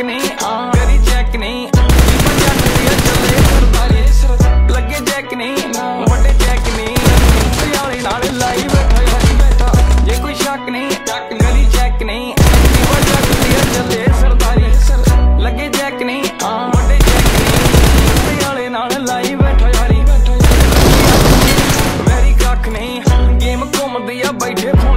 Check ਨਹੀਂ ਆ ਕਰੀ ਚੈੱਕ ਨਹੀਂ। ਜੀਵਨ ਜੱਟ ਦੀਆਂ ਚੱਲੇ ਸਰਦਾਰੀ ਲੱਗੇ ਚੈੱਕ ਨਹੀਂ, ਵੱਡੇ ਚੈੱਕ ਨਹੀਂ। ਸਿਆਲੇ ਨਾਲ ਲਾਈ ਬੈਠਾ ਹੀ ਬੈਠਾ, ਜੇ ਕੋਈ ਸ਼ੱਕ ਨਹੀਂ ਚੱਕ ਕਰੀ ਚੈੱਕ ਨਹੀਂ ਜੀਵਨ ਜੱਟ ਦੀਆਂ ਚੱਲੇ ਸਰਦਾਰੀ ਲੱਗੇ ਚੈੱਕ ਨਹੀਂ ਆ ਵੱਡੇ ਚੈੱਕ ਨਹੀਂ। ਸਿਆਲੇ ਨਾਲ ਲਾਈ ਬੈਠਾ, ਯਾਰੀ ਵੈਰੀ ਕੱਖ ਨਹੀਂ ਗੇਮ ਘੁੰਮਦੀ ਆ, ਬੈਠੇ ਫੋਨ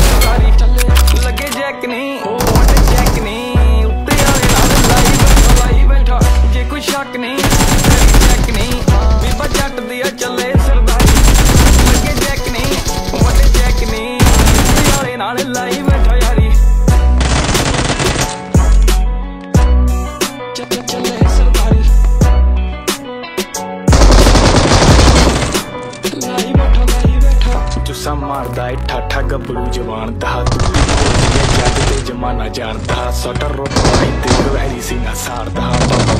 ਬੈਠਾ ਮਾਰਦਾ ਏ, ਠਾਠਾ ਗੱਭਰੂ ਜਵਾਨ ਦਾ। ਤੂੰ ਇਹ ਜੱਗ ਤੇ ਜਮਾਨਾ ਜਾਣਦਾ। ਸਟਰ ਰੋਟ ਤੇ ਵੈਰੀ ਸਿੰਘਾ ਸਾਰਦਾ। ਬਾਬਾ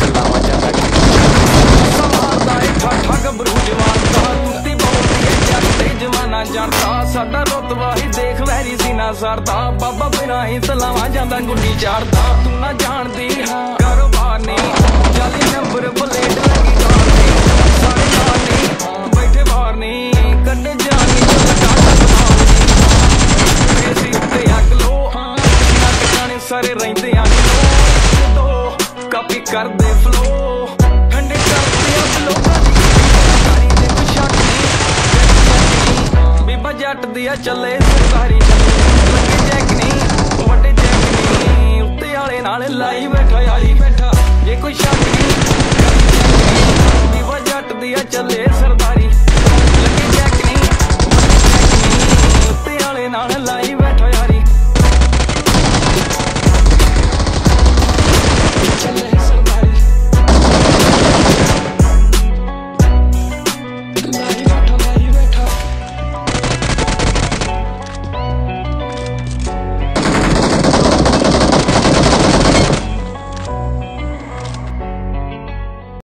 ਤੇ ਲਾਵਾ ਜਾਂਦਾ। ਜੁੱਸਾ ਮਾਰਦਾ ਏ, ਠਾਠਾ ਗੱਭਰੂ ਜਵਾਨ ਦਾ। ਤੂੰ ਤੇ ਬੋਲਦੀ ਜੱਗ ਤੇ ਜਮਾਨਾ ਜਾਣਦਾ। ਸਾਡਾ ਰੁਤਬਾ ਹੀ ਦੇਖ ਵੈਰੀ ਸਿੰਘਾ ਸਾਰਦਾ। ਬਾਬਾ ਬਿਨਾ ਹੀ ਤਲਾਵਾ ਜਾਂਦਾ, ਗੁੱਡੀ ਚਾੜਦਾ। ਤੂੰ ਨਾ ਜਾਣਦੀ ਕਾਰੋਬਾਰ ਨਹੀਂ। ਜਾਲੀ ਨੰਬਰ ਜਾਣੇ ਰਹਿੰਦੇ ਆ ਦੋ ਕਾਪੀ ਕਰਦੇ ਫਲੋ ਠੰਡੇ ਕਰਦੇ ਆ ਬਲੋਕਾਂ ਦੀ ਕਾਰੀ ਦੇ ਕੋਈ ਸ਼ੱਕ ਨਹੀਂ। ਬੀਬਾ ਜੱਟ ਦੀ ਆ ਚੱਲੇ ਸਰਦਾਰੀ ਲੱਗੇ ਜੈਕ ਨਹੀਂ, ਵੱਡੇ ਜੈਕ ਨਹੀਂ। ਉੱਤੇ ਵਾਲੇ ਨਾਲ ਲਾਈ ਬੈਠਾ ਯਾਰੀ ਬੈਠਾ, ਜੇ ਕੋਈ ਸ਼ੱਕ ਨਹੀਂ। ਬੀਬਾ ਜੱਟ ਦੀ ਆ ਚੱਲੇ ਸਰਦਾਰੀ। ਲੱਗੇ ਜੈਕ ਨਹੀਂ ਉੱਤੇ ਵਾਲੇ ਨਾਲ ਲਾਈ